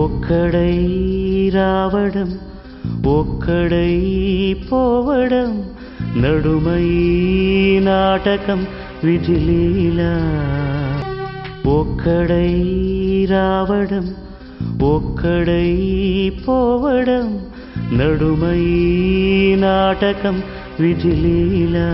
ఒక్కడై రావడం ఒక్కడై పోవడం నడుమై నాటకం విధిలీలా. ఒక్కడై రావడం ఒక్కడై పోవడం నడుమై నాటకం విధిలీలా.